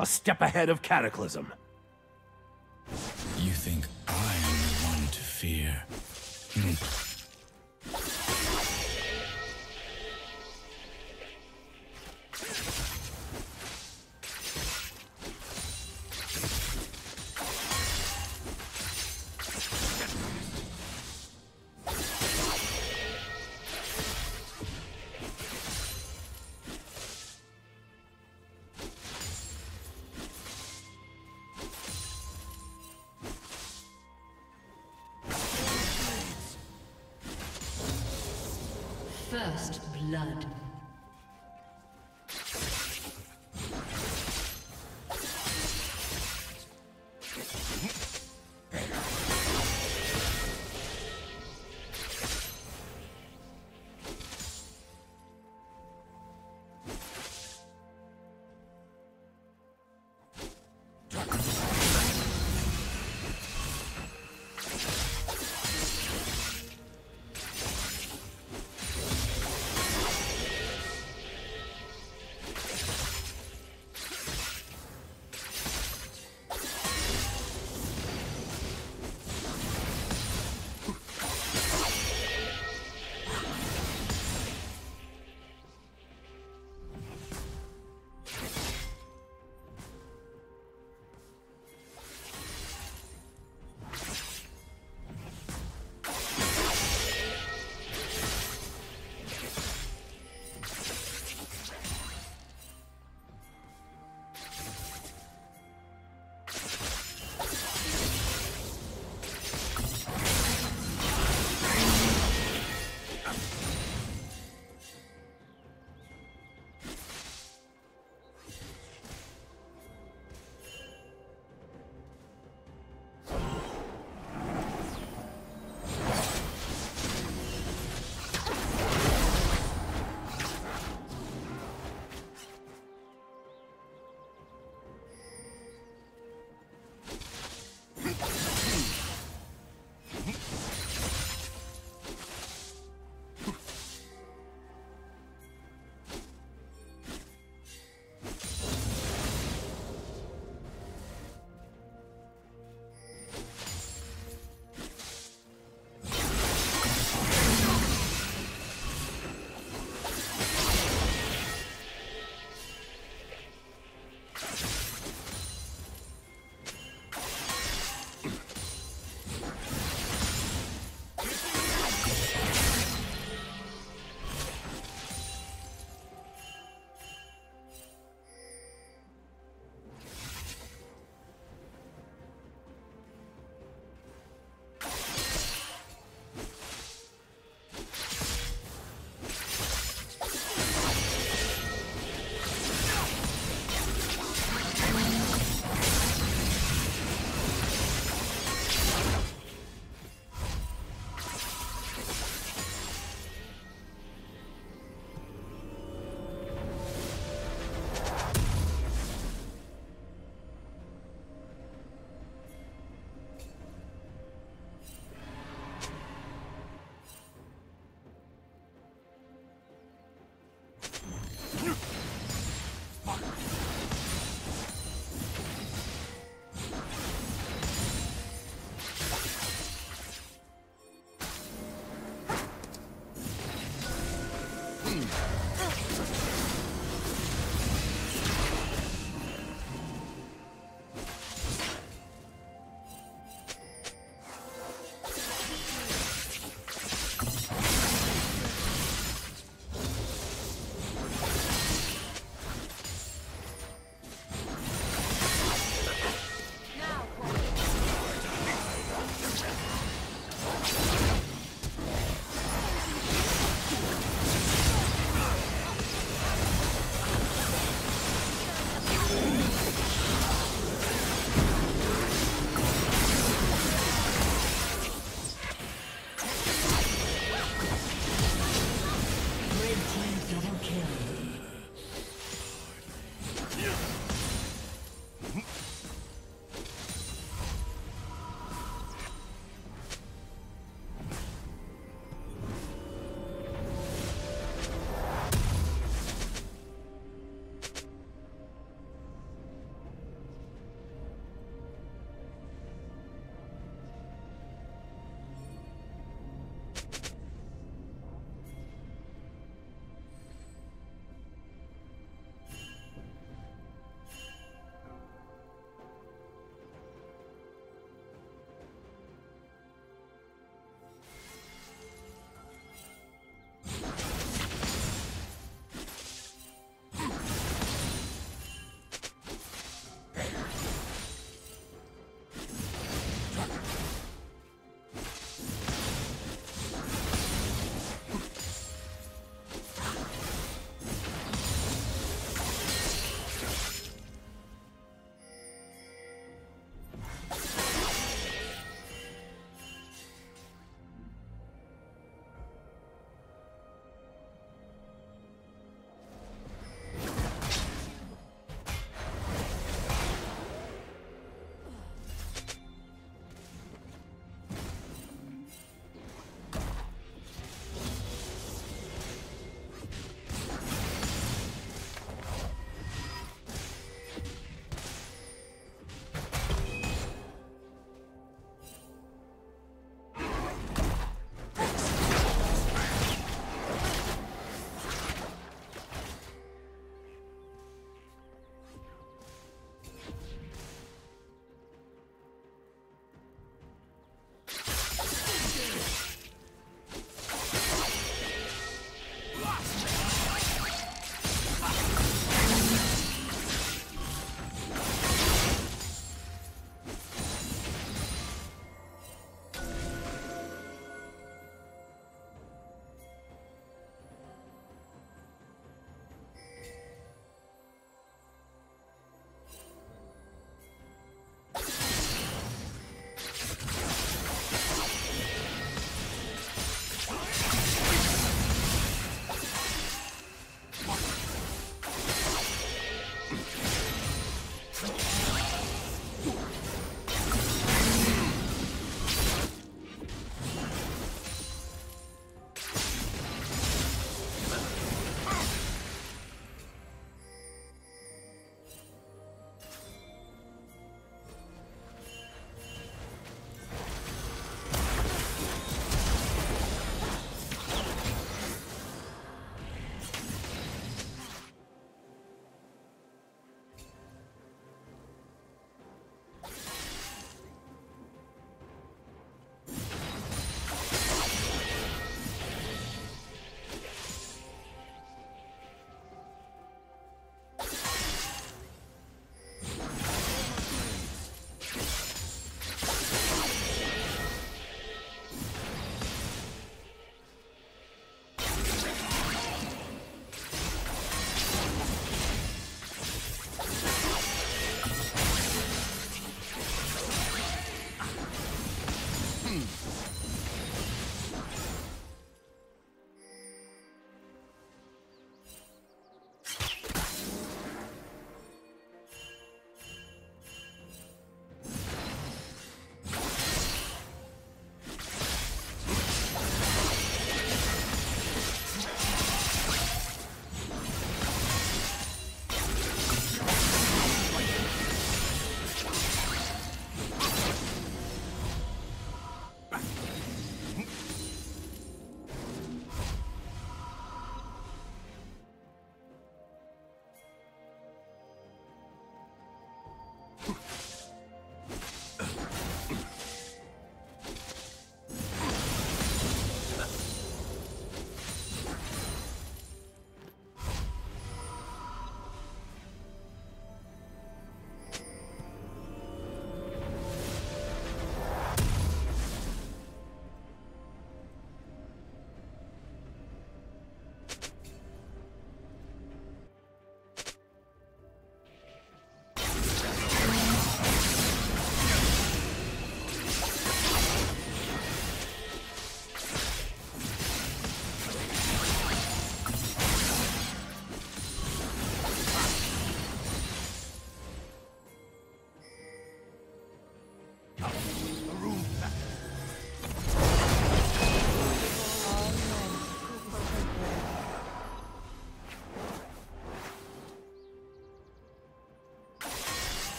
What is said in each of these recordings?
A step ahead of Cataclysm. You think I am the one to fear? Hmm.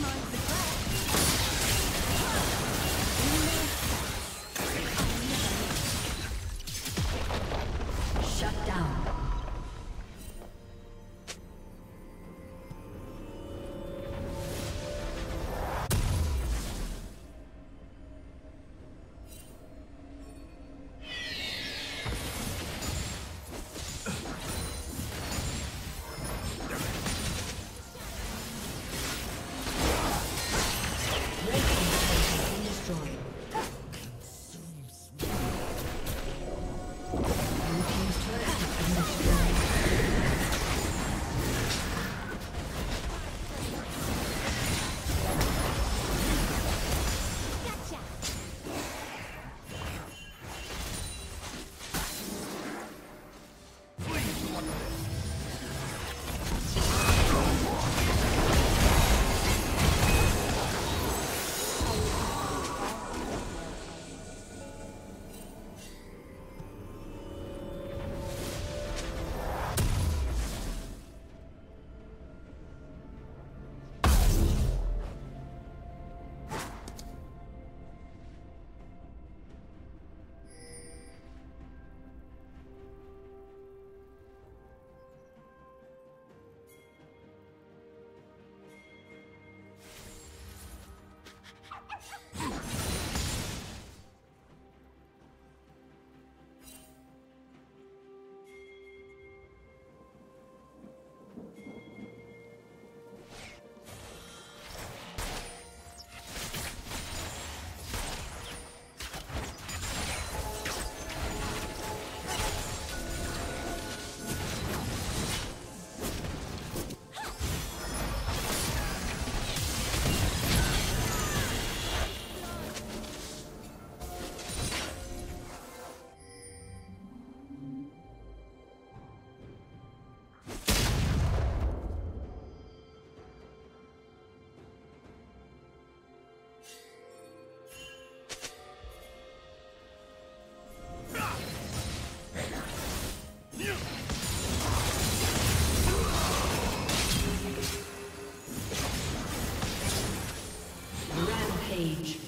Maximize Rampage.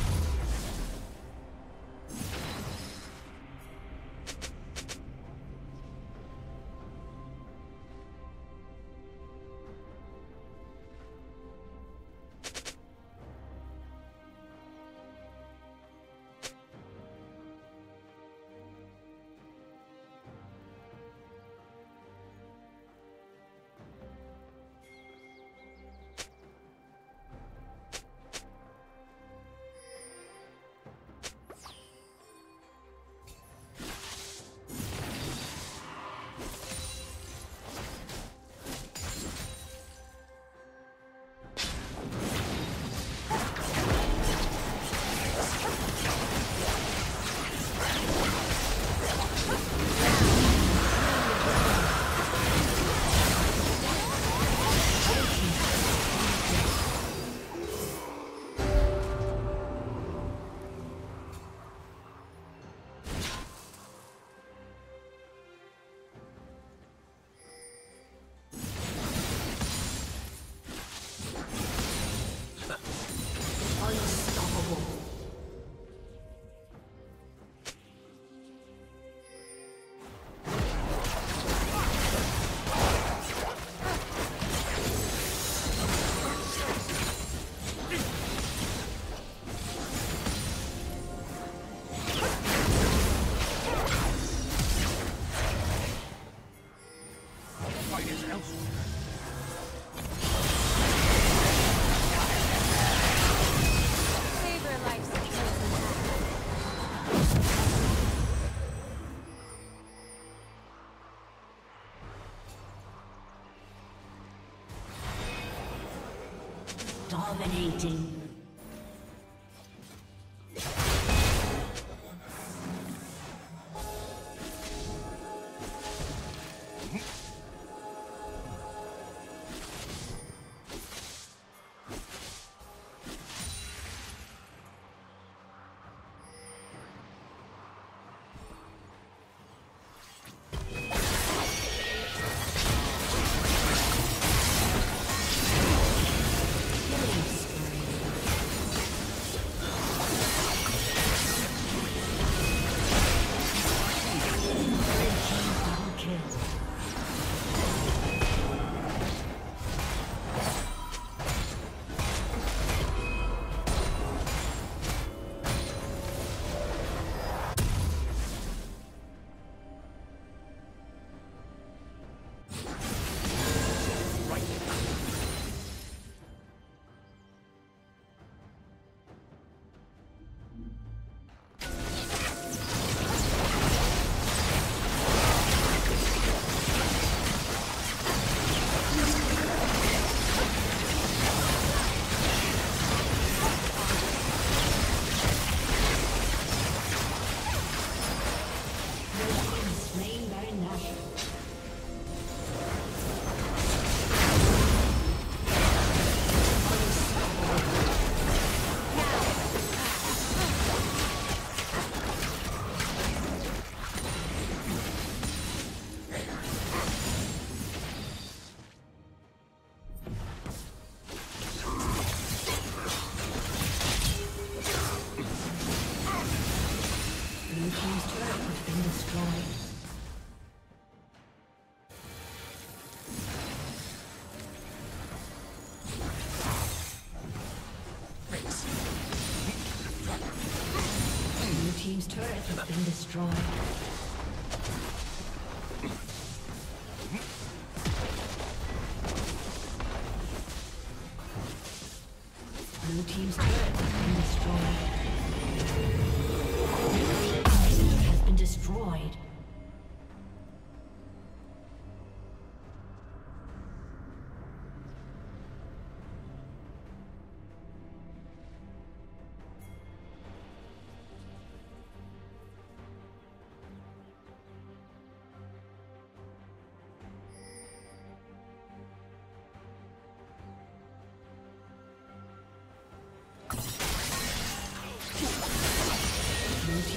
Dominating.